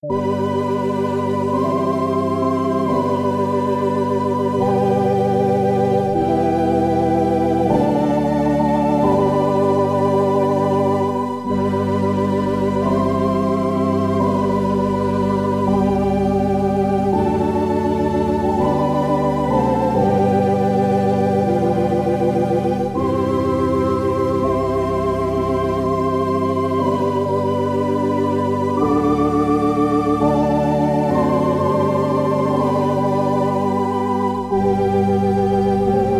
哦。Thank you.